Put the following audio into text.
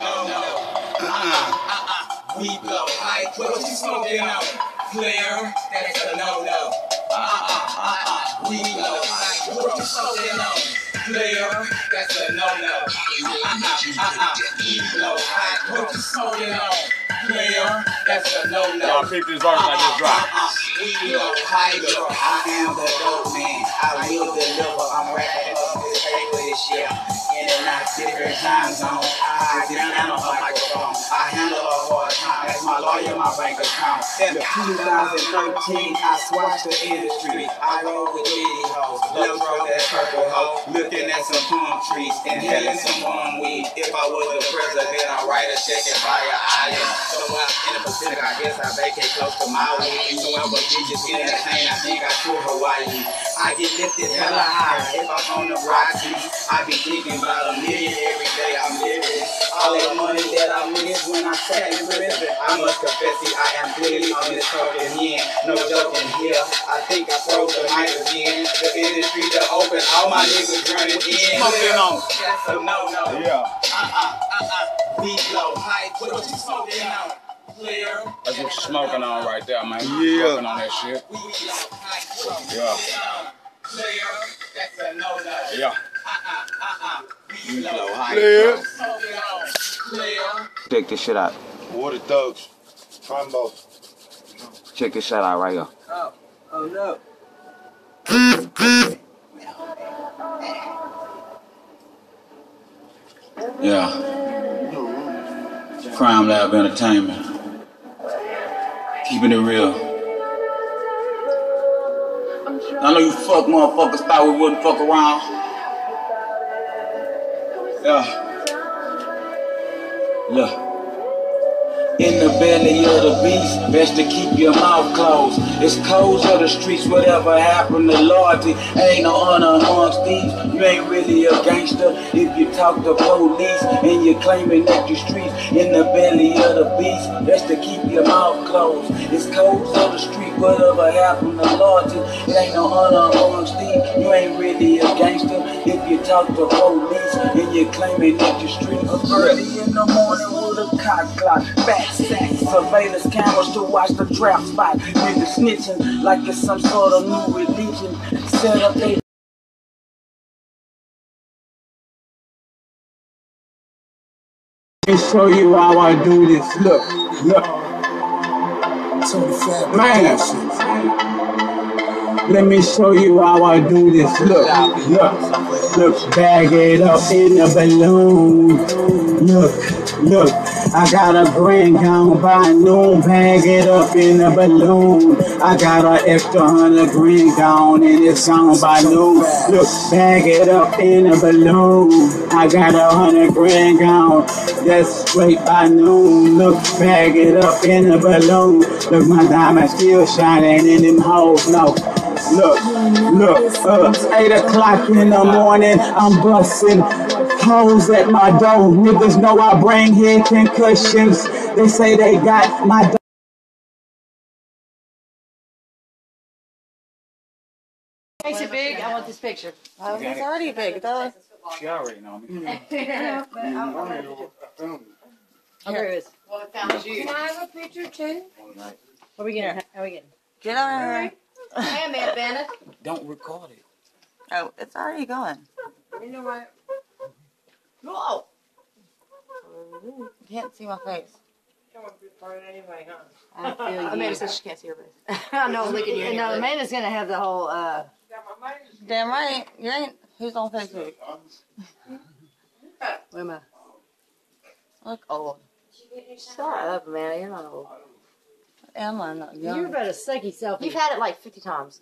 Uh-uh. We blow high. What you smoking on? Player, that's a no-no. Uh-uh, uh-uh. We blow high. What you smoking on? Player, that's a no-no. Uh-uh, uh-uh. We blow high. What you smoking on? Player, that's a no-no. Y'all pick this verse I just dropped. Uh-huh. We blow high. I am the dope man. I will deliver. I'm rapping up this paper this year. In and out different time zones. I get down on a microphone. I handle a hard time. That's my lawyer, my bank account. In 2013, I swatched the industry. I roll with Diddy hoes. Love throw that purple hoe. Looking at some palm trees. Inhaling some palm weed. If I was the president, I'd write a check and buy an island. Somewhere in the Pacific, I guess I vacate close to Maui. Somewhere but bitches entertain, I think I tour Hawaii. I get lifted hella high. If I'm on the Rockies, I be thinking about a million every day I'm living. All that money that I miss when I sat in prison. I must confess, see, I am clearly on this talking in. No joking here. I think I broke the mic again. The industry to open, all my niggas running in. Smoking on. That's a no-no. Yeah. Uh-uh, uh-uh. We blow high. What you smoking on? Player. That's what you're smoking on right there, man. Yeah. Smoking on that shit. We blow high. What you Yeah. Smoking on? Player. That's a no-no. Yeah. Uh-uh, uh-uh. We blow high. Player. Player. Check this shit out. Water thugs. Combo. Check this shit out right here. Oh, oh no. Yeah. Crime Lab Entertainment. Keeping it real. I know you fuck motherfuckers thought we wouldn't fuck around. Yeah. Look. Belly of the beast, best to keep your mouth closed. It's codes of the streets, whatever happened to loyalty. Ain't no honor amongst thieves. You ain't really a gangster if you talk to police and you're claiming that you streets. In the belly of the beast, best to keep your mouth closed. It's codes of the street, whatever happened to loyalty. Ain't no honor amongst thieves. You ain't really a gangster if you talk to police and you're claiming that you streets. Early in the morning with a cock clock, back sack, surveillance cameras to watch the trap spot. Niggas snitching like it's some sort of new religion. Set up they Let me show you how I do this. Look, look. Man, let me show you how I do this. Look, look, look. Bag it up in a balloon. Look, look. I got a grand gone by noon. Bag it up in a balloon. I got an extra hundred grand gone and it's gone by noon. Look, bag it up in a balloon. I got a hundred grand gone. That's straight by noon. Look, bag it up in a balloon. Look, my diamond still shining in them holes. No. Look, look, uh, 8 o'clock in the morning, I'm busting holes at my door. Niggas know I bring head concussions. They say they got my door. Makes it big. I want this picture. Oh, it's already big. Duh. She already know me. Here it is. Well, I found you. Can I have a picture too? What are we getting? How are we getting? Get on here. Hey, Matt Bennett. Don't record it. Oh, it's already going. You know what? Whoa. You can't see my face. Anyway, huh? I feel you. Amanda says she can't see her face. I know. Look at you. No, Amanda's gonna have the whole. uh Damn right. You ain't. Who's on Facebook? Where am I? Look old. Shut up, Amanda. You're not old. Am I not You're young? about to suck yourself. You've had it like 50 times.